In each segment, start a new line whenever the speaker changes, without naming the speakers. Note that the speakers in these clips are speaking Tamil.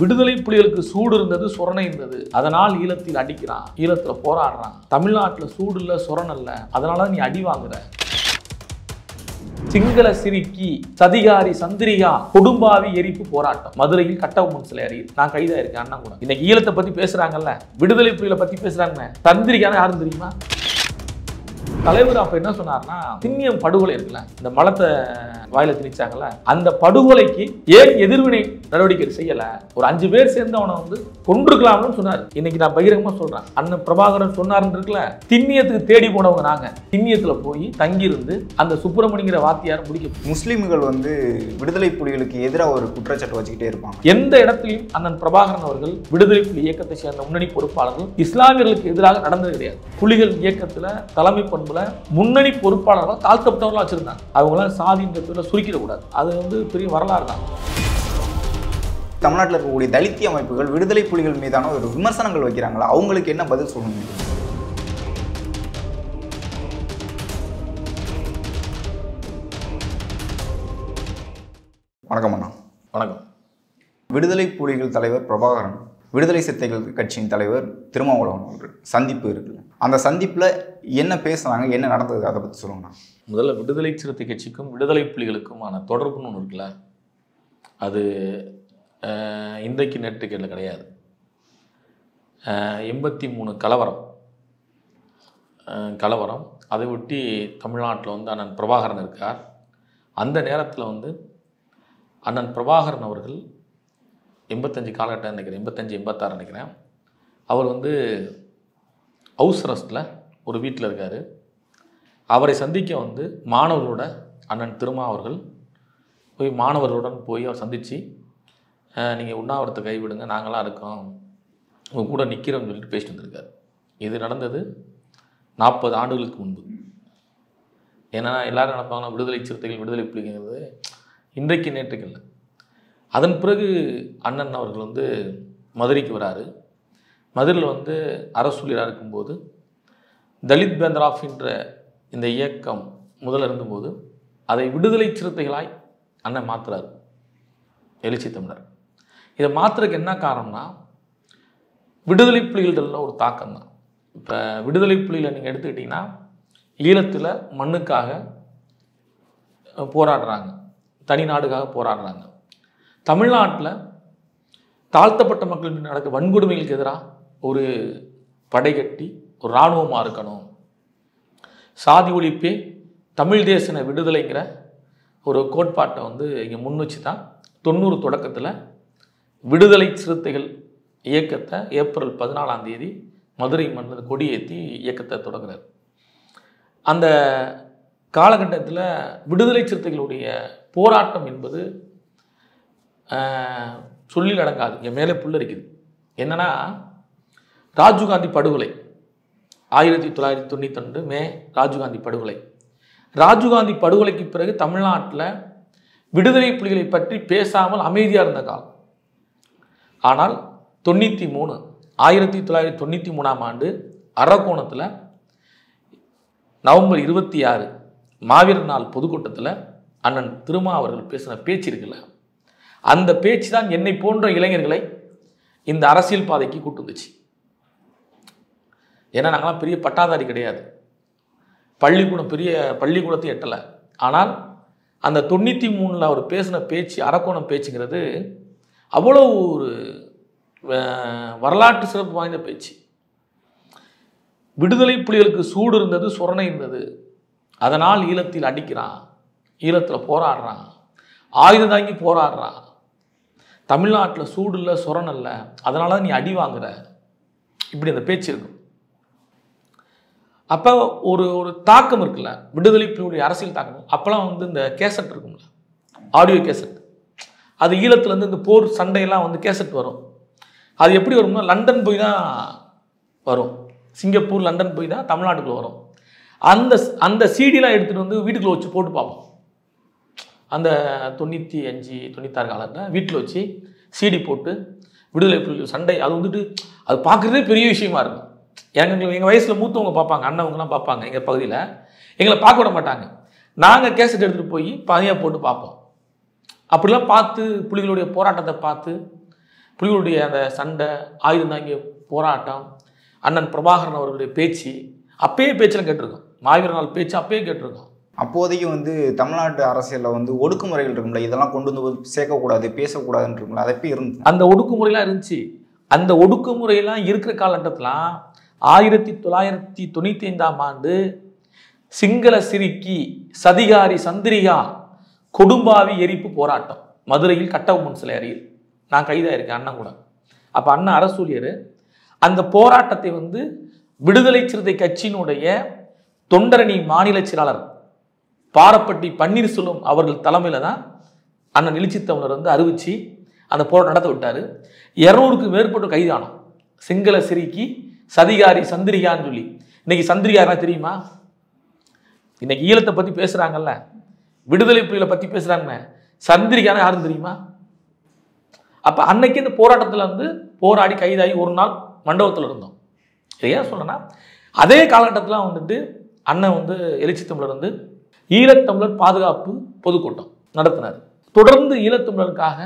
விடுதலை புலிகளுக்கு சூடு இருந்தது சுரணை இருந்தது. அதனால் ஈழத்தில் அடிக்கிறான் ஈழத்துல போராடுறான். தமிழ்நாட்டுல சூடு இல்ல சொரணை இல்ல. அதனால நீ அடி வாங்குற. சிங்கள சிரிக்கி சதிகாரி சந்திரிகா கொடும்பாவி எரிப்பு போராட்டம். மதுரையில் கட்டபொம்மன் சிலை அருகில். நான் கைதா இருக்கேன் அண்ணா கூட இன்னைக்கு ஈழத்தை பத்தி பேசுறாங்கல்ல? விடுதலை புலிகளை பத்தி பேசுறாங்க சந்திரிகான யாரும் தெரியுமா? தலைவர் அப்ப என்ன சொன்னார்னா திண்ணியம் படுகொலை இருக்குல்ல இந்த மலத்தை வாயில திணிச்சாங்கல்ல அந்த படுகொலைக்கு ஏன் எதிர்வினை நடவடிக்கை செய்யல? ஒரு அஞ்சு பேர் சேர்ந்து அவனை வந்து கொண்டிருக்கலாம்னு சொன்னார். இன்னைக்கு நான் பகிரங்கமா சொல்றேன். அண்ணன் பிரபாகரன் சொன்னாருன்னு இருக்குல்ல திண்ணியத்துக்கு தேடி போனவங்க நாங்க. திண்ணியத்துல போய் தங்கியிருந்து அந்த சுப்பிரமணிங்கிற வாத்தியார் முடிக்க
முஸ்லீம்கள் வந்து விடுதலை புலிகளுக்கு எதிராக ஒரு குற்றச்சாட்டு வச்சுக்கிட்டே இருப்பாங்க.
எந்த இடத்திலையும் அண்ணன் பிரபாகரன் அவர்கள் விடுதலை புலி இயக்கத்தை சேர்ந்த முன்னணி பொறுப்பாளர்கள் இஸ்லாமியர்களுக்கு எதிராக நடந்தது கிடையாது. புலிகள் இயக்கத்துல தலைமை பண்புல முன்னணி பொறுப்பாளர்கள் தாழ்த்தப்பட்டவர்களா வச்சிருந்தாங்க. அவங்களாம் சாதின்ற பேர்ல சுருக்கிடக்கூடாது அது வந்து பெரிய வரலாறு தான்.
தமிழ்நாட்டில் இருக்கக்கூடிய தலித்திய அமைப்புகள் விடுதலை புலிகள் மீதான ஒரு விமர்சனங்கள் வைக்கிறாங்களா? அவங்களுக்கு என்ன பதில் சொல்லணும் வணக்கம் அண்ணா.
வணக்கம்.
விடுதலை புலிகள் தலைவர் பிரபாகரன் விடுதலை சிறுத்தைகள் கட்சியின் தலைவர் திருமாவளவன் அவர்கள் சந்திப்பு இருக்குல்ல. அந்த சந்திப்பில் என்ன பேசுனாங்க என்ன நடந்தது அதை பற்றி சொல்லுங்கண்ணா.
முதல்ல விடுதலை சிறுத்தை கட்சிக்கும் விடுதலை புலிகளுக்குமான தொடர்புன்னு ஒன்று இருக்குல்ல? அது இன்றைக்கு நெட்டுக்கெட்டில் கிடையாது. எண்பத்தி மூணு கலவரம். கலவரம். அதை ஒட்டி தமிழ்நாட்டில் வந்து அண்ணன் பிரபாகரன் இருக்கார். அந்த நேரத்தில் வந்து அண்ணன் பிரபாகரன் அவர்கள் எண்பத்தஞ்சு காலகட்டம் நினைக்கிறேன் எண்பத்தஞ்சு எண்பத்தாறு நினைக்கிறேன். அவர் வந்து ஹவுஸ் ரெஸ்ட்டில் ஒரு வீட்டில் இருக்கார். அவரை சந்திக்க வந்து மாணவர்களோட அண்ணன் திருமா அவர்கள் போய் மாணவர்களுடன் போய் அவர் சந்தித்து நீங்கள் உண்ணாவிரத்தை கைவிடுங்க நாங்களாம் இருக்கோம். உங்க கூட நிற்கிறோம்னு சொல்லிட்டு பேசிட்டு வந்திருக்காரு. இது நடந்தது நாற்பது ஆண்டுகளுக்கு முன்பு. ஏன்னா எல்லோரும் நினைப்பாங்கன்னா விடுதலை சிறுத்தைகள் விடுதலை புலிங்கிறது இன்றைக்கு நேற்றுக்கு இல்லை. அதன் பிறகு அண்ணன் அவர்கள் வந்து மதுரைக்கு வராரு. மதுரையில் வந்து அரசூழியராக இருக்கும்போது தலித் பேந்தராஃப் என்ற இந்த இயக்கம் முதல்ல இருந்தபோது அதை விடுதலை சிறுத்தைகளாய் அண்ணன் மாத்துறார் எழுச்சி தமிழர். இதை மாத்துறதுக்கு என்ன காரணம்னா விடுதலை புலிகளில் ஒரு தாக்கம் தான். இப்போ விடுதலை புலிகளை நீங்கள் எடுத்துக்கிட்டிங்கன்னா ஈழத்தில் மண்ணுக்காக போராடுறாங்க. தனி நாடுக்காக போராடுறாங்க. தமிழ்நாட்டில் தாழ்த்தப்பட்ட மக்கள் நடக்க வன்கொடுமைகளுக்கு எதிராக ஒரு படை கட்டி ஒரு இராணுவமாக இருக்கணும். சாதி ஒழிப்பே தமிழ் தேசன விடுதலைங்கிற ஒரு கோட்பாட்டை வந்து இங்கே முன் வச்சு தான் தொண்ணூறு தொடக்கத்தில் விடுதலை சிறுத்தைகள் இயக்கத்தை ஏப்ரல் பதினாலாம் தேதி மதுரை மன்னர் கொடியேற்றி இயக்கத்தை தொடங்குறார். அந்த காலகட்டத்தில் விடுதலை சிறுத்தைகளுடைய போராட்டம் என்பது சொல்லில் அடங்காது. என் மேலே புல் இருக்குது என்னன்னா ராஜீவ்காந்தி படுகொலை. ஆயிரத்தி தொள்ளாயிரத்தி தொண்ணூற்றி ரெண்டு மே ராஜீவ்காந்தி படுகொலை. ராஜீவ்காந்தி படுகொலைக்கு பிறகு தமிழ்நாட்டில் விடுதலை புலிகளை பற்றி பேசாமல் அமைதியாக இருந்த காலம். ஆனால் தொண்ணூற்றி மூணு ஆயிரத்தி தொள்ளாயிரத்தி தொண்ணூற்றி மூணாம் ஆண்டு அரக்கோணத்தில் நவம்பர் இருபத்தி ஆறு மாவீரர் நாள் பொதுக்கூட்டத்தில் அண்ணன் திருமா அவர்கள் பேசின பேச்சு இருக்குல்ல அந்த பேச்சு தான் என்னை போன்ற இளைஞர்களை இந்த அரசியல் பாதைக்கு கூட்டு வந்துச்சு. ஏன்னா நாங்களாம் பெரிய பட்டாதாரி கிடையாது. பள்ளிக்கூடம் பெரிய பள்ளிக்கூடத்தை எட்டலை. ஆனால் அந்த தொண்ணூற்றி மூணில் அவர் பேசின பேச்சு அரக்கோணம் பேச்சுங்கிறது அவ்வளோ ஒரு வரலாற்று சிறப்பு வாய்ந்த பேச்சு. விடுதலை புலிகளுக்கு சூடு இருந்தது சொரணை இருந்தது. அதனால் ஈழத்தில் அடிக்கிறான் ஈழத்தில் போராடுறான் ஆயுதம் தாங்கி போராடுறான். தமிழ்நாட்டில் சூடு இல்லை சொரணை இல்லை. அதனால தான் நீ அடி வாங்குற. இப்படி அந்த பேச்சு இருக்கும் அப்போ ஒரு ஒரு தாக்கம் இருக்குல்ல? விடுதலை புலிகளுடைய அரசியல் தாக்கம். அப்போல்லாம் வந்து இந்த கேசட் இருக்கும்ல? Audio cassette. அது ஈழத்துலேருந்து இந்த போர் சண்டையெல்லாம் வந்து கேசட் வரும். அது எப்படி வரும்னா லண்டன் போய் தான் வரும். சிங்கப்பூர் லண்டன் போய் தான் தமிழ்நாட்டுக்குள்ள வரும். அந்த அந்த சீடிலாம் எடுத்துகிட்டு வந்து வீட்டுக்குள்ள வச்சு போட்டு பார்ப்போம். அந்த தொண்ணூற்றி அஞ்சு தொண்ணூத்தாறு காலத்தில் வீட்டில் வச்சு சீடி போட்டு விடுதலை புலிகள் சண்டை அது வந்துட்டு அது பார்க்குறதே பெரிய விஷயமா இருக்கும். எங்களுக்கு எங்கள் வயசில் மூத்தவங்க பார்ப்பாங்க அண்ணவங்கலாம் பார்ப்பாங்க எங்கள் பகுதியில். எங்களை பார்க்க விட மாட்டாங்க. நாங்கள் கேசட் எடுத்துகிட்டு போய் பாதியாக போட்டு பார்ப்போம். அப்படிலாம் பார்த்து புலிகளுடைய போராட்டத்தை பார்த்து புலிகளுடைய அந்த சண்டை ஆயுதம் தாங்கிய போராட்டம் அண்ணன் பிரபாகரன் அவர்களுடைய பேச்சு அப்பயே பேச்சில் கேட்டிருக்கோம். மாவீரர் நாள் பேச்சு அப்பயே கேட்டிருக்கோம்.
அப்போதைக்கு வந்து தமிழ்நாட்டு அரசியலில் வந்து ஒடுக்குமுறைகள் இருக்கும்ல இதெல்லாம் கொண்டு வந்து சேர்க்கக்கூடாது பேசக்கூடாதுன்னு இருக்கும்ல அதை எப்படி இருந்து
அந்த ஒடுக்குமுறையெல்லாம் இருந்துச்சு. அந்த ஒடுக்குமுறையெல்லாம் இருக்கிற காலகட்டத்தில் ஆயிரத்தி தொள்ளாயிரத்தி தொண்ணூற்றி ஐந்தாம் ஆண்டு சிங்கள சிரிக்கி சதிகாரி சந்திரிகா கொடும்பாவி எரிப்பு போராட்டம். மதுரையில் கட்டபொம்மன் சிலை அருகில். நான் கைதாயிருக்கேன் அண்ணன் கூட. அப்போ அண்ணன் அரசூழியர் அந்த போராட்டத்தை வந்து விடுதலை சிறுத்தை கட்சியினுடைய தொண்டரணி மாநில செயலாளர் பாரப்பட்டி பன்னீர்செல்வம் அவர்கள் தலைமையில் தான் அண்ணன் எழுச்சி வந்து அறிவிச்சு அந்த போராட்டம் நடத்த விட்டார். இரநூறுக்கு மேற்பட்ட கைதானோம் சிங்கள சிரிக்கி சதிகாரி சந்திரிகான்னு சொல்லி. இன்னைக்கு சந்திரிகாரா தெரியுமா? இன்னைக்கு ஈழத்தை பற்றி பேசுகிறாங்கல்ல விடுதலை புலிகளை பற்றி பேசுகிறாங்க சந்திரிகானா யாரும் தெரியுமா? அப்போ அன்னைக்கு இந்த போராட்டத்தில் வந்து போராடி கைதாகி ஒரு நாள் மண்டபத்தில் இருந்தோம். ஏன் சொல்றேன்னா அதே காலகட்டத்தில் வந்துட்டு அண்ணன் வந்து எழுச்சி தமிழர் வந்து ஈழத்தமிழர் பாதுகாப்பு பொதுக்கூட்டம் நடத்தினார். தொடர்ந்து ஈழத்தமிழருக்காக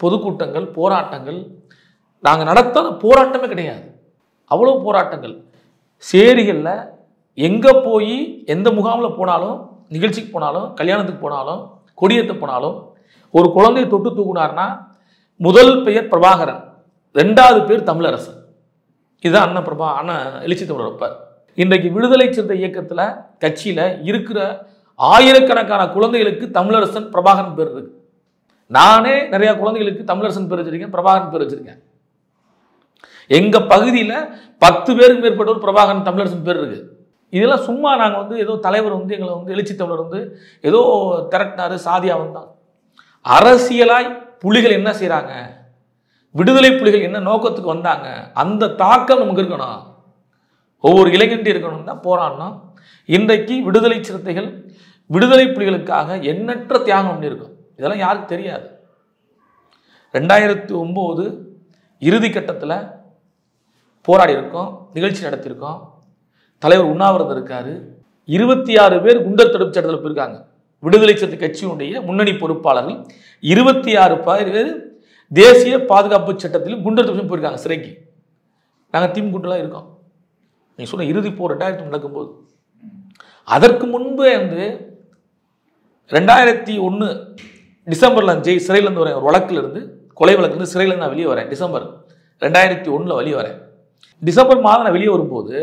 பொதுக்கூட்டங்கள் போராட்டங்கள் நாங்கள் நடத்தாத போராட்டமே கிடையாது. அவ்வளோ போராட்டங்கள். சேரிகளில் எங்கே போய் எந்த முகாமில் போனாலும் நிகழ்ச்சிக்கு போனாலும் கல்யாணத்துக்கு போனாலும் கொடியேற்ற போனாலும் ஒரு குழந்தையை தொட்டு தூக்குனார்னா முதல் பெயர் பிரபாகரன் ரெண்டாவது பேர் தமிழரசன். இதுதான் அண்ணன் பிரபா அண்ணன் எழுச்சி தமிழர் வைப்பார் இன்றைக்கு விடுதலை சிறுத்தை இயக்கத்தில் கட்சியில் இருக்கிற ஆயிரக்கணக்கான குழந்தைகளுக்கு தமிழரசன் பிரபாகரன் பேர் இருக்கு. நானே நிறையா குழந்தைகளுக்கு தமிழரசன் பேர் வச்சிருக்கேன் பிரபாகரன் பேர் வச்சிருக்கேன். எங்கள் பகுதியில் பத்து பேருக்கு மேற்பட்டவர் பிரபாகரன் தமிழரசன் பேர் இருக்குது இதெல்லாம் சும்மா நாங்கள் வந்து ஏதோ தலைவர் வந்து எங்களை வந்து எழுச்சி தமிழர் வந்து ஏதோ திரட்டினாரு சாதியாக வந்தான். அரசியலாய் புலிகள் என்ன செய்கிறாங்க விடுதலை புலிகள் என்ன நோக்கத்துக்கு வந்தாங்க? அந்த தாக்கம் நமக்கு இருக்கணும். ஒவ்வொரு இளைஞன்ட்டு இருக்கணும் தான் போராடணும். இன்றைக்கு விடுதலை சிறுத்தைகள் விடுதலை புலிகளுக்காக எண்ணற்ற தியாகம் பண்ணியிருக்கோம் இதெல்லாம் யாருக்கு தெரியாது. ரெண்டாயிரத்தி ஒம்பது இறுதி கட்டத்தில் போராடி இருக்கோம் நிகழ்ச்சி நடத்தியிருக்கோம். தலைவர் உண்ணாவிரதம் இருக்காரு. இருபத்தி ஆறு பேர் குண்டர் தடுப்பு சட்டத்தில் போயிருக்காங்க. விடுதலை சிறுத்தை கட்சியினுடைய முன்னணி பொறுப்பாளர்கள். இருபத்தி ஆறு பேர்? தேசிய பாதுகாப்பு சட்டத்திலும் குண்டர் தடுப்பு போயிருக்காங்க சிறைக்கு. நாங்கள் டீம் குண்டெல்லாம் இருக்கோம். நீ சொன்ன இறுதி போர் ரெண்டாயிரத்தி நடக்கும்போது. அதற்கு முன்பே வந்து ரெண்டாயிரத்தி ஒன்று டிசம்பரில் ஜெய் சிறையிலேருந்து வரேன். ஒரு வழக்கிலிருந்து கொலை வழக்குலேருந்து சிறையிலேருந்து நான் வெளியே வரேன். டிசம்பர் ரெண்டாயிரத்தி ஒன்றில் வெளியே வரேன். டிசம்பர் மாதம் நான் வெளியே வரும்போது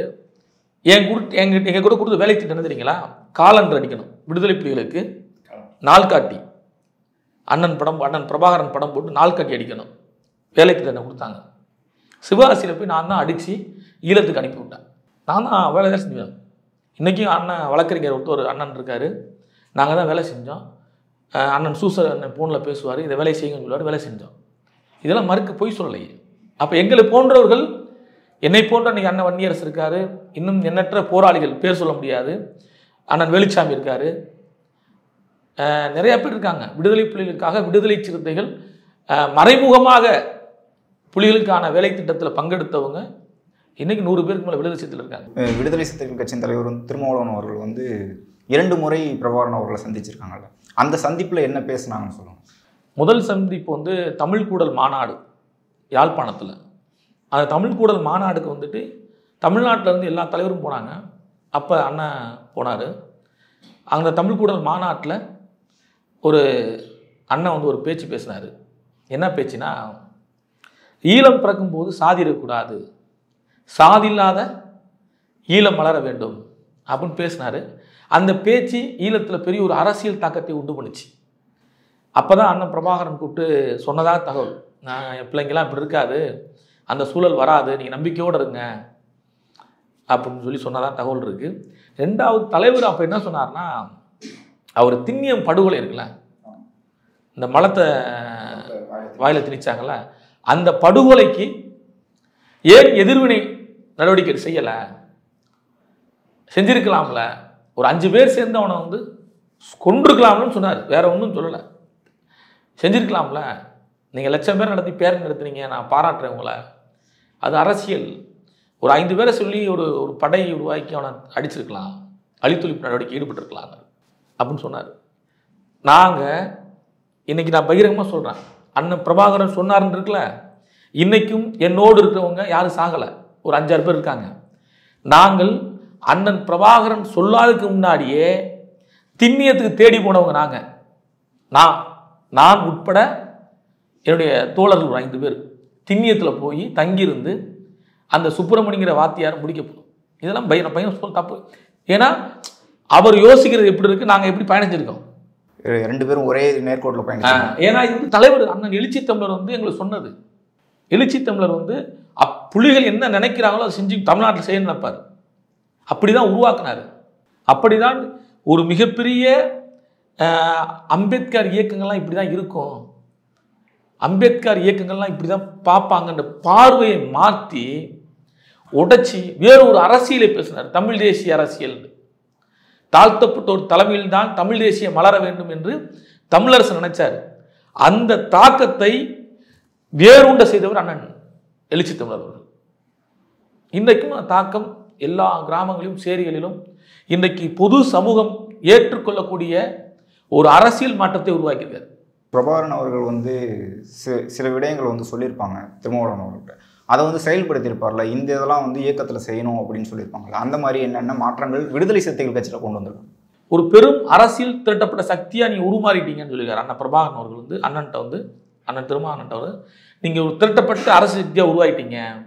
என் கொடுத்து எங்க எங்கள் கூட கொடுத்த வேலை திட்டம் என்ன தெரியுங்களா? காலண்டர் அடிக்கணும். விடுதலை புலிகளுக்கு நாள்காட்டி அண்ணன் படம் அண்ணன் பிரபாகரன் படம் போட்டு நாள்காட்டி அடிக்கணும். வேலை திட்டம் கொடுத்தாங்க? சிவகாசியில் போய் நான் தான் அடித்து ஈழத்துக்கு அனுப்பி விட்டேன் நான் தான் வேலை தான் செஞ்சேன். இன்றைக்கும் அண்ணன் வழக்கறிஞர் ஒருத்தர் ஒரு அண்ணன் இருக்கார். நாங்கள் தான் வேலை செஞ்சோம். அண்ணன் சூசர் அண்ணன் ஃபோனில் பேசுவார். இதை வேலை செய்யுங்கன்னு சொல்லுவார் வேலை செஞ்சோம். இதெல்லாம் மறுக்க பொய் சொல்லலையே. அப்போ எங்களை போன்றவர்கள் என்னை போன்ற அன்றைக்கி அண்ணன் வன்னியரசு இருக்கார். இன்னும் எண்ணற்ற போராளிகள் பேர் சொல்ல முடியாது. அண்ணன் வேலுச்சாமி இருக்கார். நிறைய பேர் இருக்காங்க. விடுதலை புலிகளுக்காக விடுதலை சிறுத்தைகள் மறைமுகமாக புலிகளுக்கான வேலை திட்டத்தில் பங்கெடுத்தவங்க இன்னைக்கு நூறு பேருக்கு மேலே விடுதலை சிறுத்தையில் இருக்காங்க.
விடுதலை சிறுத்தைகள் கட்சியின் தலைவர் திருமாவளவன் அவர்கள் வந்து இரண்டு முறை பிரபாகரன் அவர்களை சந்திச்சிருக்காங்கல்ல. அந்த சந்திப்பில் என்ன பேசுனாங்கன்னு சொல்லுங்க.
முதல் சந்திப்பு வந்து தமிழ் கூடல் மாநாடு யாழ்ப்பாணத்தில். அந்த தமிழ் கூடல் மாநாடுக்கு வந்துட்டு தமிழ்நாட்டிலேருந்து எல்லா தலைவரும் போனாங்க. அப்போ அண்ணன் போனார். அந்த தமிழ் கூடல் மாநாட்டில் ஒரு அண்ணன் வந்து ஒரு பேச்சு பேசினார். என்ன பேச்சுனா ஈழம் பிறக்கும்போது சாதி இருக்கக்கூடாது. சாதி இல்லாத ஈழம் வளர வேண்டும் அப்படின்னு பேசினார். அந்த பேச்சு ஈழத்தில் பெரிய ஒரு அரசியல் தாக்கத்தை உண்டு பண்ணுச்சு. அப்போ தான் அண்ணன் பிரபாகரன் கூப்பிட்டு சொன்னதாக தகவல். நான் என் பிள்ளைங்கெல்லாம் இப்படி இருக்காது. அந்த சூழல் வராது நீங்கள் நம்பிக்கையோடு இருங்க அப்படின்னு சொல்லி சொன்னதாக தகவல் இருக்குது ரெண்டாவது தலைவர் அப்போ என்ன சொன்னார்னா அவர் திண்ணியம் படுகொலை இருக்குல்ல இந்த மலத்தை வாயில் திணிச்சாங்கல்ல அந்த படுகொலைக்கு ஏன் எதிர்வினை நடவடிக்கை செய்யலை? செஞ்சிருக்கலாம்ல. ஒரு அஞ்சு பேர் சேர்ந்து அவனை வந்து கொண்டிருக்கலாம்னு சொன்னார். வேற ஒன்றும் சொல்லலை. செஞ்சிருக்கலாம்ல. நீங்கள் லட்சம் பேர் நடத்தி பேர் நடத்துனீங்க நான் பாராட்டுறேன் உங்களை. அது அரசியல். ஒரு ஐந்து பேரை சொல்லி ஒரு ஒரு படை உருவாக்கி அவனை அடிச்சிருக்கலாம். அழித்தொழிப்பு நடவடிக்கை ஈடுபட்டிருக்கலாங்க அப்படின்னு சொன்னார். நாங்கள் இன்றைக்கி நான் பகிரங்கமாக சொல்கிறேன் அண்ணன் பிரபாகரன் சொன்னாருன்னு இருக்குல்ல? இன்றைக்கும் என்னோடு இருக்கிறவங்க யாரும் சாகலை. ஒரு அஞ்சாறு பேர் இருக்காங்க. நாங்கள் அண்ணன் பிரபாகரன் சொல்லாததுக்கு முன்னாடியே திண்ணியத்துக்கு தேடி போனவங்க நாங்கள் நான் நான் உட்பட என்னுடைய தோழர்கள் ஒரு ஐந்து பேர் திண்ணியத்தில் போய் தங்கியிருந்து அந்த சுப்பிரமணிங்கிற வாத்தியார் முடிக்க போகிறோம் இதெல்லாம் பையன் பையன் சொல்ல தப்பு. ஏன்னா அவர் யோசிக்கிறது எப்படி இருக்கு நாங்கள் எப்படி பயணிச்சிருக்கோம்?
ரெண்டு பேரும் ஒரே நேர்கோட்டில் பயணிச்சாங்க.
ஏன்னா இது வந்து தலைவர் அண்ணன் எழுச்சி தமிழர் வந்து எங்களுக்கு சொன்னது. எழுச்சி தமிழர் வந்து அப் புலிகள் என்ன நினைக்கிறாங்களோ அதை செஞ்சு தமிழ்நாட்டில் செய்ய நினைப்பார். அப்படிதான் உருவாக்குனாரு. அப்படிதான் ஒரு மிகப்பெரிய அம்பேத்கர் இயக்கங்கள்லாம் இப்படி தான் இருக்கும். அம்பேத்கர் இயக்கங்கள்லாம் இப்படி தான் பார்ப்பாங்கன்ற பார்வையை மாற்றி உடைச்சி வேறு ஒரு அரசியலை பேசினார். தமிழ் தேசிய அரசியல். தாழ்த்தப்பட்ட ஒரு தலைமையில் தான் தமிழ் தேசியம் மலர வேண்டும் என்று தமிழரசு நினைச்சார். அந்த தாக்கத்தை வேறுண்ட செய்தவர் அண்ணன் எழுச்சி தமிழர் அவர்கள். இன்றைக்கும் அந்த தாக்கம் எல்லா கிராமங்களிலும் சேரிகளிலும் இன்றைக்கு பொது சமூகம் ஏற்றுக்கொள்ளக்கூடிய ஒரு அரசியல் மாற்றத்தை உருவாக்கியிருக்காரு.
பிரபாகரன் அவர்கள் வந்து சி- சில விடயங்கள் வந்து சொல்லியிருப்பாங்க திருமாவளவன் அவர்கள்ட்ட. அதை வந்து செயல்படுத்தியிருப்பார்ல இந்த இதெல்லாம் வந்து இயக்கத்தில் செய்யணும் அப்படின்னு சொல்லியிருப்பாங்கல்ல அந்த மாதிரி என்னென்ன மாற்றங்கள் விடுதலை சிறுத்தைகள் கட்சியில் கொண்டு வந்துருக்காங்க?
ஒரு பெரும் அரசியல் திரட்டப்பட்ட சக்தியாக நீங்கள் உருமாறிட்டீங்கன்னு சொல்லியிருக்காரு. அண்ணன் பிரபாகரன் அவர்கள் வந்து அண்ணன்ட்ட வந்து அண்ணன் திருமாவளவன் நீங்கள் ஒரு திரட்டப்பட்ட அரசு சக்தியாக உருவாயிட்டீங்க.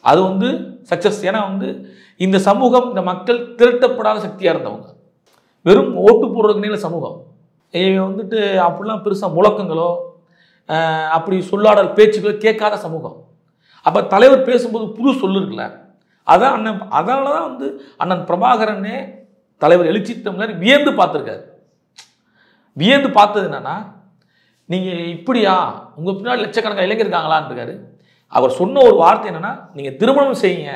அது வந்து சக்சஸ் ஏன்னா வந்து இந்த சமூகம் இந்த மக்கள் திரட்டப்படாத சக்தியாக இருந்தவங்க. வெறும் ஓட்டு போடுறதுக்கு சமூகம். இவன் வந்துட்டு அப்படிலாம் பெருசாக முழக்கங்களோ அப்படி சொல்லாடல் பேச்சுக்களோ கேட்காத சமூகம். அப்போ தலைவர் பேசும்போது புது சொல்லு இருக்குல்ல அதான் அண்ணன் அதனால தான் வந்து அண்ணன் பிரபாகரனே தலைவர் எழுச்சி தமிழர் வியந்து பார்த்துருக்காரு. வியந்து பார்த்தது என்னென்னா நீங்கள் இப்படியா உங்கள் பின்னாடி லட்சக்கணக்காக இளைஞர் இருக்காங்களான்னு இருக்காரு. அவர் சொன்ன ஒரு வார்த்தை என்னென்னா நீங்கள் திருமணம் செய்யுங்க.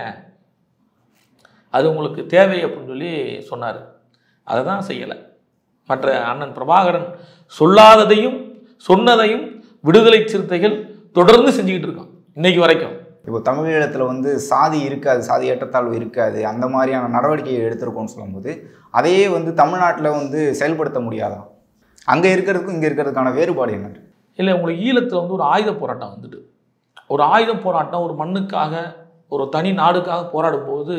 அது உங்களுக்கு தேவை அப்படின்னு சொல்லி சொன்னார். அதை தான் செய்யலை. மற்ற அண்ணன் பிரபாகரன் சொல்லாததையும் சொன்னதையும் விடுதலை சிறுத்தைகள் தொடர்ந்து செஞ்சுக்கிட்டு இருக்கோம் இன்னைக்கு வரைக்கும்.
இப்போ தமிழீழத்தில் வந்து சாதி இருக்காது சாதி ஏற்றத்தாழ்வு இருக்காது அந்த மாதிரியான நடவடிக்கையை எடுத்திருக்கோம்னு சொல்லும்போது அதையே வந்து தமிழ்நாட்டில் வந்து செயல்படுத்த முடியாதா? அங்கே இருக்கிறதுக்கும் இங்கே இருக்கிறதுக்கான வேறுபாடு என்ன?
இல்லை உங்களுக்கு ஈழத்தில் வந்து ஒரு ஆயுத போராட்டம் வந்துட்டு. ஒரு ஆயுத போராட்டம் ஒரு மண்ணுக்காக ஒரு தனி நாடுக்காக போராடும்போது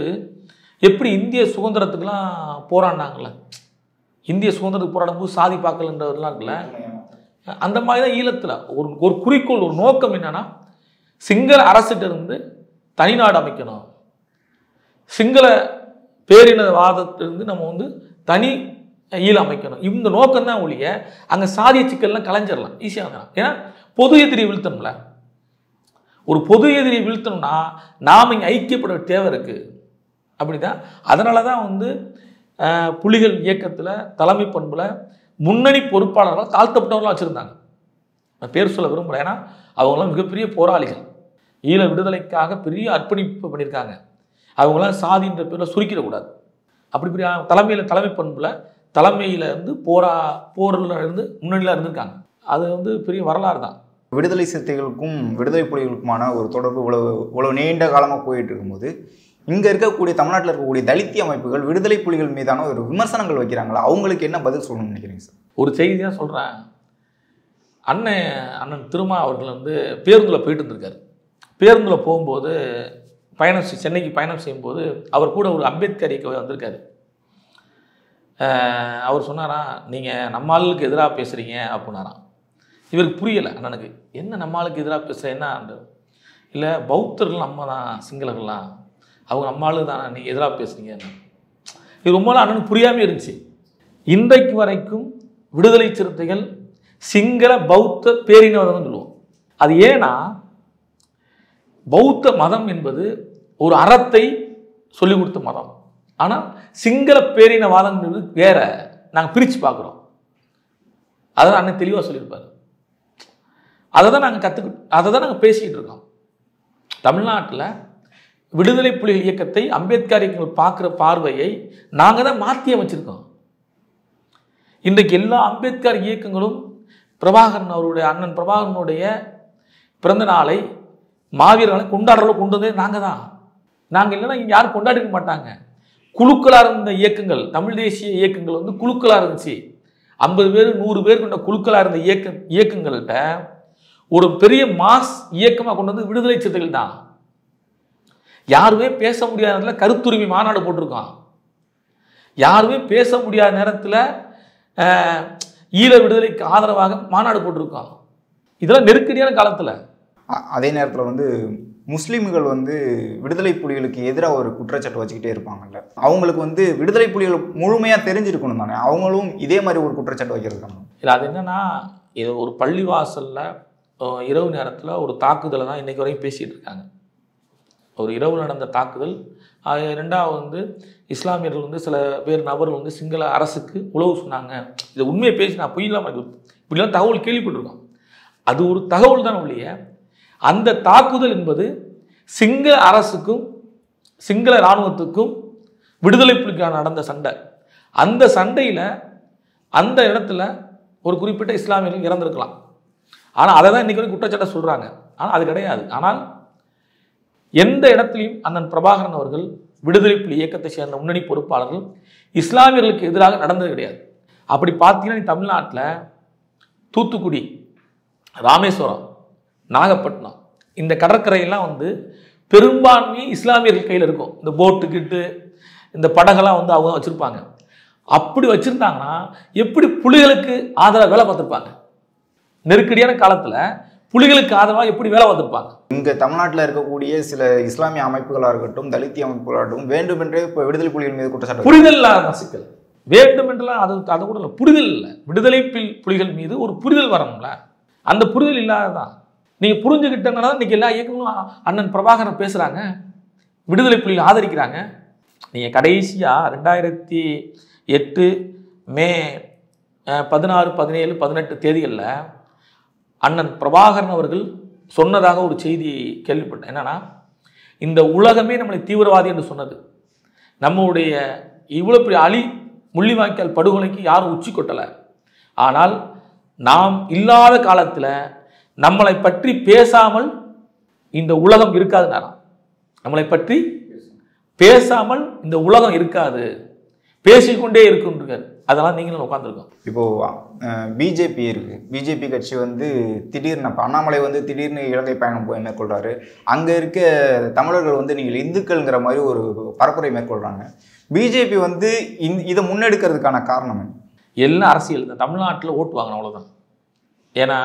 எப்படி இந்திய சுதந்திரத்துக்கெல்லாம் போராடினாங்கல்ல? இந்திய சுதந்திரத்துக்கு போராடும்போது சாதி பார்க்கலன்றதுலாம் இருக்குல்ல? அந்த மாதிரி தான் ஈழத்தில். ஒரு ஒரு குறிக்கோள் ஒரு நோக்கம் என்னென்னா சிங்கள அரசிட்ட இருந்து தனிநாடு அமைக்கணும். சிங்கள பேரினவாதத்திலிருந்து நம்ம வந்து தனி ஈழம் அமைக்கணும். இந்த நோக்கம் தான் ஒழிய அங்கே சாதிய சிக்கல்லாம் கலைஞ்சிடலாம் ஈஸியாக ஏன்னா பொது எதிரி வீழ்த்தணும்ல. ஒரு பொது எதிரியை வீழ்த்தணும்னா நாம் இங்கே ஐக்கியப்பட தேவை இருக்குது அப்படிதான். அதனால தான் வந்து புலிகள் இயக்கத்தில் தலைமை பண்பில் முன்னணி பொறுப்பாளர்களாக தாழ்த்தப்பட்டவர்களாக வச்சுருந்தாங்க. நான் பேர் சொல்ல விரும்பல. ஏன்னா அவங்களாம் மிகப்பெரிய போராளிகள். ஈழ விடுதலைக்காக பெரிய அர்ப்பணிப்பு பண்ணியிருக்காங்க. அவங்களாம் சாதின்ற பேரில் சுருக்கிடக்கூடாது. அப்படி பெரிய தலைமையில் தலைமை பண்பில் தலைமையில் இருந்து போரா போரில் இருந்து முன்னணியில் இருந்திருக்காங்க. அது வந்து பெரிய வரலாறு தான்.
விடுதலை சிறுத்தைகளுக்கும் விடுதலை புலிகளுக்குமான ஒரு தொடர்பு இவ்வளவு இவ்வளவு நீண்ட காலமாக போயிட்டு இருக்கும்போது இங்கே இருக்கக்கூடிய தமிழ்நாட்டில் இருக்கக்கூடிய தலித்திய அமைப்புகள் விடுதலை புலிகள் மீதான ஒரு விமர்சனங்கள் வைக்கிறாங்களா? அவங்களுக்கு என்ன பதில் சொல்லணும்னு நினைக்கிறீங்க சார்?
ஒரு செய்தியாக சொல்கிறேன் அண்ணன் அண்ணன் திருமா அவர்கள் வந்து பேருந்தில் போயிட்டு இருந்திருக்காரு பேருந்தில் போகும்போது பயணம் செய்- சென்னைக்கு பயணம் செய்யும்போது அவர் கூட ஒரு அம்பேத்கர் இயக்க வந்திருக்காரு. அவர் சொன்னாராம் நீங்கள் நம்ம ஆளுக்கு எதிராக பேசுகிறீங்க அப்படின்னாராம். இவருக்கு புரியலை அண்ணனுக்கு. என்ன நம்ம ஆளுக்கு எதிராக பேசுகிறேன்னா இல்லை பௌத்தர்கள் நம்ம தான் சிங்களர்கள்லாம். அவங்க நம்ம தானே. நீங்கள் எதிராக பேசுகிறீங்க இது ரொம்ப நாள் அண்ணனுக்கு புரியாமல் இருந்துச்சு. இன்றைக்கு வரைக்கும் விடுதலை சிறுத்தைகள் சிங்கள பௌத்த பேரினவாதம் சொல்லுவோம். அது ஏன்னா பௌத்த மதம் என்பது ஒரு அறத்தை சொல்லிக் கொடுத்த மதம். ஆனால் சிங்கள பேரினவாதம் என்பது வேற. நாங்கள் பிரித்து பார்க்குறோம். அதை அண்ணன் தெளிவாக சொல்லியிருப்பார். அதை தான் நாங்கள் கற்றுக்கிட்டு அதை தான் நாங்கள் பேசிக்கிட்டு இருக்கோம். தமிழ்நாட்டில் விடுதலை புலிகள் இயக்கத்தை அம்பேத்கர் இயக்கங்கள் பார்க்குற பார்வையை நாங்கள் தான் மாற்றி அமைச்சிருக்கோம். இன்றைக்கு எல்லா அம்பேத்கர் இயக்கங்களும் பிரபாகரன் அவருடைய அண்ணன் பிரபாகரனுடைய பிறந்த நாளை மாவீரர்களை கொண்டாடுறளவு கொண்டு வந்தே நாங்கள் தான். நாங்கள் இல்லைன்னா இங்கே யாரும் கொண்டாடிக்க மாட்டாங்க. குழுக்களாக இருந்த இயக்கங்கள் தமிழ் தேசிய இயக்கங்கள் வந்து குழுக்களாக இருந்துச்சு. ஐம்பது பேர் நூறு பேர் கொண்ட குழுக்களாக இருந்த இயக்க இயக்கங்கள்கிட்ட ஒரு பெரிய மாஸ் இயக்கமாக கொண்டு வந்து விடுதலை சிறுத்தைகள் தான். யாருமே பேச முடியாத நேரத்தில் கருத்துரிமை மாநாடு போட்டிருக்கான் யாருமே பேச முடியாத நேரத்தில் ஈழ விடுதலைக்கு ஆதரவாக மாநாடு போட்டிருக்கான் இதெல்லாம் நெருக்கடியான காலத்தில்.
அதே நேரத்தில் வந்து முஸ்லீம்கள் வந்து விடுதலை புலிகளுக்கு எதிராக ஒரு குற்றச்சாட்டு வச்சுக்கிட்டே இருப்பாங்கல்ல. அவங்களுக்கு வந்து விடுதலை புலிகள் முழுமையாக தெரிஞ்சிருக்கணும் தானே. அவங்களும் இதே மாதிரி ஒரு குற்றச்சாட்டு வைக்கிறதுக்கான
இல்லை அது என்னன்னா இது ஒரு பள்ளிவாசலில் இரவு நேரத்தில் ஒரு தாக்குதலை தான் இன்றைக்கு வரையும் பேசிகிட்டு இருக்காங்க. ஒரு இரவு நடந்த தாக்குதல். ரெண்டாவது வந்து இஸ்லாமியர்கள் வந்து சில பேர் நபர்கள் வந்து சிங்கள அரசுக்கு உழவு சொன்னாங்க. இதை உண்மையை பேசி நான் பொய் இல்லாமல் இப்படிலாம் தகவல் கேள்விப்பட்டிருக்கோம். அது ஒரு தகவல் தான் ஒழிய அந்த தாக்குதல் என்பது சிங்கள அரசுக்கும் சிங்கள இராணுவத்துக்கும் விடுதலை புலிக்காக நடந்த சண்டை. அந்த சண்டையில் அந்த இடத்துல ஒரு குறிப்பிட்ட இஸ்லாமியர்கள் இறந்திருக்கலாம். ஆனால் அதை தான் இன்றைக்கி வரைக்கும் குற்றச்சாட்டை சொல்கிறாங்க ஆனால் அது கிடையாது. ஆனால் எந்த இடத்துலையும் அண்ணன் பிரபாகரன் அவர்கள் விடுதலை புலி இயக்கத்தை சேர்ந்த முன்னணி பொறுப்பாளர்கள் இஸ்லாமியர்களுக்கு எதிராக நடந்தது கிடையாது. அப்படி பார்த்தீங்கன்னா நீ தமிழ்நாட்டில் தூத்துக்குடி ராமேஸ்வரம் நாகப்பட்டினம் இந்த கடற்கரையெல்லாம் வந்து பெரும்பான்மை இஸ்லாமியர்கள் கையில் இருக்கும். இந்த போட்டு கிட்டு இந்த படகெல்லாம் வந்து அவங்க வச்சுருப்பாங்க. அப்படி வச்சுருந்தாங்கன்னா எப்படி புலிகளுக்கு ஆதரவு வேலை பார்த்துருப்பாங்க? நெருக்கடியான காலத்தில் புலிகளுக்கு ஆதரவாக எப்படி வேலை பார்த்துருப்பாங்க
இங்கே தமிழ்நாட்டில் இருக்கக்கூடிய சில இஸ்லாமிய அமைப்புகளாக இருக்கட்டும் தலித்திய அமைப்புகளாக இருக்கட்டும் வேண்டுமென்றே இப்போ விடுதலை புலிகள் மீது குற்றச்சாட்டு.
புரிதல் இல்லாத சிக்கல் வேண்டும் என்றெல்லாம் அது அது கூட இல்லை புரிதல் இல்லை. விடுதலை புலி- புலிகள் மீது ஒரு புரிதல் வரணும்ல. அந்த புரிதல் இல்லாததான். நீங்கள் புரிஞ்சுக்கிட்டனால தான் இன்னைக்கு எல்லா இயக்கங்களும் அ- அண்ணன் பிரபாகரன் பேசுகிறாங்க விடுதலை புலிகள் ஆதரிக்கிறாங்க. நீங்கள் கடைசியாக ரெண்டாயிரத்தி எட்டு மே பதினாறு பதினேழு பதினெட்டு தேதிகளில் அண்ணன் பிரபாகரன் அவர்கள் சொன்னதாக ஒரு செய்தி கேள்விப்பட்டேன். என்னன்னா இந்த உலகமே நம்மளை தீவிரவாதி என்று சொன்னது. நம்முடைய இவ்வளோ பெரிய அழி முள்ளிவாய்க்கால் படுகொலைக்கு யாரும் உச்சி கொட்டலை. ஆனால் நாம் இல்லாத காலத்தில் நம்மளை பற்றி பேசாமல் இந்த உலகம் இருக்காது நேரம் நம்மளை பற்றி பேசாமல் இந்த உலகம் இருக்காது. பேசிக்கொண்டே இருக்குன்றார் அதெல்லாம் நீங்களும் உட்காந்துருக்கோம்
இப்போ பிஜேபி இருக்கு. பிஜேபி கட்சி வந்து திடீர்னு இப்போ அண்ணாமலை வந்து திடீர்னு இலங்கை பயணம் போய் மேற்கொள்றாரு. அங்கே இருக்க தமிழர்கள் வந்து நீங்கள் இந்துக்கள்ங்கிற மாதிரி ஒரு பரப்புரை மேற்கொள்றாங்க. பிஜேபி வந்து இந்த இதை முன்னெடுக்கிறதுக்கான காரணம் என்ன?
எல்லாம் அரசியல் தான் தமிழ்நாட்டில் ஓட்டு வாங்கணும் அவ்வளோதான் ஏன்னா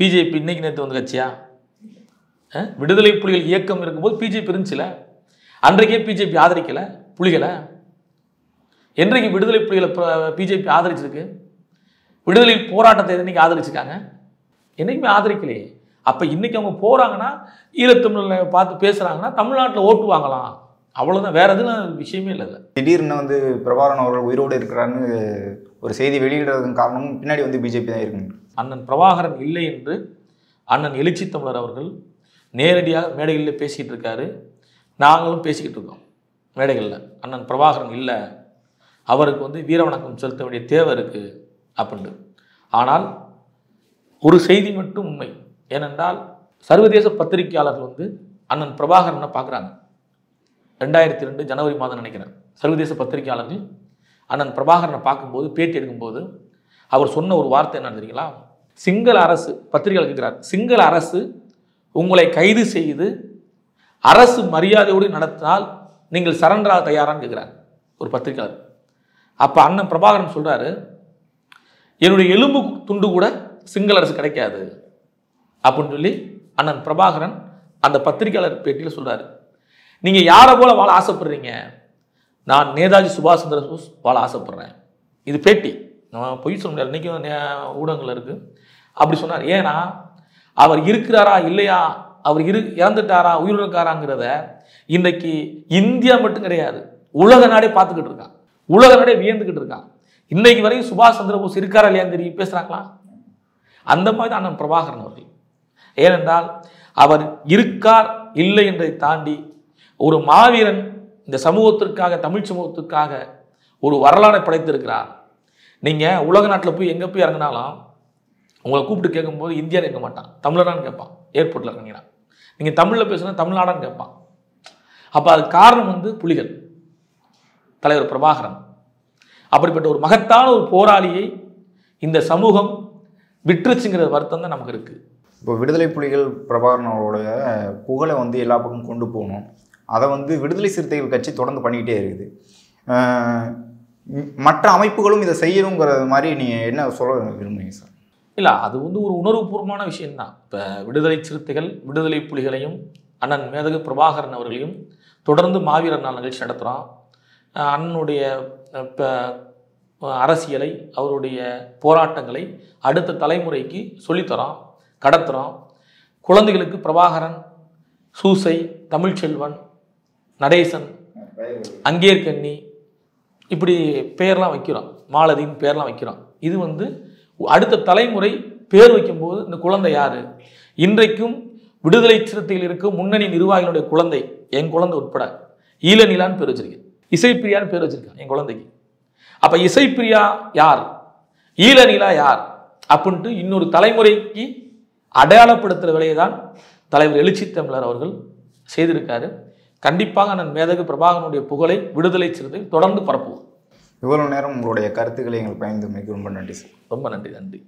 பிஜேபி இன்னைக்கு நேற்று வந்து கட்சியா? விடுதலை புலிகள் இயக்கம் இருக்கும்போது பிஜேபி இருந்துச்சுல? அன்றைக்கே பிஜேபி ஆதரிக்கலை? புலிகளை? என்றைக்கு விடுதலை புலிகளை பிஜேபி ஆதரிச்சிருக்கு? விடுதலை போராட்டத்தை என்னைக்கு ஆதரிச்சிருக்காங்க? என்றைக்குமே ஆதரிக்கலையே. அப்போ இன்னைக்கு அவங்க போகிறாங்கன்னா ஈழத்தமிழில் பார்த்து பேசுகிறாங்கன்னா தமிழ்நாட்டில் ஓட்டு வாங்கலாம். அவ்வளோதான் வேற எதுவும் விஷயமே இல்லை.
திடீர்னு வந்து பிரபாகரன் அவர்கள் உயிரோடு இருக்கிறான்னு ஒரு செய்தி வெளியிடுறதுக்கு காரணமும் பின்னாடி வந்து பிஜேபி தான் இருக்குங்க
அண்ணன் பிரபாகரன் இல்லை என்று அண்ணன் எழுச்சி தமிழர் அவர்கள் நேரடியாக மேடைகளில் பேசிக்கிட்டு இருக்காரு. நாங்களும் பேசிக்கிட்டு இருக்கோம் மேடைகளில். அண்ணன் பிரபாகரன் இல்லை. அவருக்கு வந்து வீர வணக்கம் செலுத்த வேண்டிய தேவை இருக்குது அப்படின்னு ஆனால் ஒரு செய்தி மட்டும் உண்மை. ஏனென்றால் சர்வதேச பத்திரிகையாளர்கள் வந்து அண்ணன் பிரபாகரனை பார்க்குறாங்க? ரெண்டாயிரத்தி ரெண்டு ஜனவரி மாதம் நினைக்கிறேன். சர்வதேச பத்திரிகையாளர்கள் அண்ணன் பிரபாகரனை பார்க்கும்போது பேட்டி எடுக்கும்போது அவர் சொன்ன ஒரு வார்த்தை என்ன தெரியுங்களா? சிங்கள அரசு பத்திரிகையாளர் கேட்கிறார். சிங்கள அரசு உங்களை கைது செய்து அரசு மரியாதையோடு நடத்தினால் நீங்கள் சரண்டராக தயாரான்னு கேட்குறார். ஒரு பத்திரிகையாளர். அப்போ அண்ணன் பிரபாகரன் சொல்கிறாரு என்னுடைய எலும்பு துண்டு கூட சிங்கள அரசு கிடைக்காது. அப்படின்னு சொல்லி அண்ணன் பிரபாகரன் அந்த பத்திரிகையாளர் பேட்டியில் சொல்கிறாரு நீங்கள் யாரை போல வாழ ஆசைப்படுறீங்க? நான் நேதாஜி சுபாஷ் சந்திர போஸ் வாழ ஆசைப்படுறேன். இது பேட்டி. நம்ம பொய் சொல்ல முடியாது. இன்றைக்கும் ஊடகங்கள் இருக்குது அப்படி சொன்னார். ஏன்னா அவர் இருக்கிறாரா இல்லையா? அவர் இரு இறந்துட்டாரா? உயிரிழக்காராங்கிறத இன்றைக்கி இன்றைக்கு இந்தியா மட்டும் கிடையாது உலக நாடே பார்த்துக்கிட்டு இருக்கான். உலக நாடே வியந்துக்கிட்டு இருக்கான். இன்னைக்கு வரையும் சுபாஷ் சந்திரபோஸ் இருக்காரா இல்லையான்னு தெரியும். பேசுகிறாங்களா அந்த மாதிரி தான் அண்ணன் பிரபாகரன் அவர்கள். ஏனென்றால் அவர் இருக்கார் இல்லை என்பதை தாண்டி ஒரு மாவீரன் இந்த சமூகத்திற்காக தமிழ் சமூகத்துக்காக ஒரு வரலாறை படைத்திருக்கிறார். நீங்கள் உலக நாட்டில் போய் எங்கே போய் இறங்கினாலும் உங்களை கூப்பிட்டு கேட்கும்போது இந்தியான்னு கேட்க மாட்டான். தமிழனான்னு கேட்பான். ஏர்போர்ட்டில் இறங்கினா. நீங்கள் தமிழில் பேசுனா தமிழ்நாடான்னு கேட்பான். அப்போ அது காரணம் வந்து புலிகள். தலைவர் பிரபாகரன். அப்படிப்பட்ட ஒரு மகத்தான ஒரு போராளியை இந்த சமூகம் விட்டுருச்சுங்கிற வருத்தம் தான் நமக்கு இருக்குது
இப்போ விடுதலை புலிகள் பிரபாகரன் அவரோட புகழை வந்து எல்லா பக்கம் கொண்டு போகணும். அதை வந்து விடுதலை சிறுத்தைகள் கட்சி தொடர்ந்து பண்ணிக்கிட்டே இருக்குது. மற்ற அமைப்புகளும் இதை செய்யணுங்கிறது மாதிரி நீங்கள் என்ன சொல்ல விரும்புறீங்க சார்?
இல்லை அது வந்து ஒரு உணர்வுபூர்வமான விஷயம்தான். இப்போ விடுதலை சிறுத்தைகள் விடுதலை புலிகளையும் அண்ணன் மேதகு பிரபாகரன் அவர்களையும் தொடர்ந்து மாவீரர் நாள் நிகழ்ச்சி நடத்துகிறோம் அண்ணனுடைய இப்போ அரசியலை அவருடைய போராட்டங்களை அடுத்த தலைமுறைக்கு சொல்லித்தரோம் கடத்துகிறோம் குழந்தைகளுக்கு பிரபாகரன் சூசை தமிழ்ச்செல்வன் நடேசன் அங்கேற்கண்ணி இப்படி பேர்லாம் வைக்கிறோம் மாலதின்னு பேர்லாம் வைக்கிறோம் இது வந்து அடுத்த தலைமுறை பேர் வைக்கும்போது இந்த குழந்தை யார்? இன்றைக்கும் விடுதலை சிறுத்தையில் இருக்கும் முன்னணி நிர்வாகிகளுடைய குழந்தை என் குழந்தை உட்பட. ஈழநிலான்னு பேர் வச்சிருக்கேன். இசைப்பிரியான்னு பேர் வச்சிருக்கேன் என் குழந்தைக்கு. அப்ப இசைப்பிரியா யார்? ஈழநிலா யார்? அப்படின்ட்டு இன்னொரு தலைமுறைக்கு அடையாளப்படுத்துகிற வேலையை தான் தலைவர் எழுச்சி தமிழர் அவர்கள் செய்திருக்காரு. கண்டிப்பாக நான் மேதகு பிரபாகரனுடைய புகழை விடுதலை சிறுத்தை தொடர்ந்து பரப்புவோம்
இவ்வளவு நேரம் உங்களுடைய கருத்துக்களை எங்களுக்கு பயந்து மிக ரொம்ப நன்றி சார்.
ரொம்ப நன்றி நன்றி.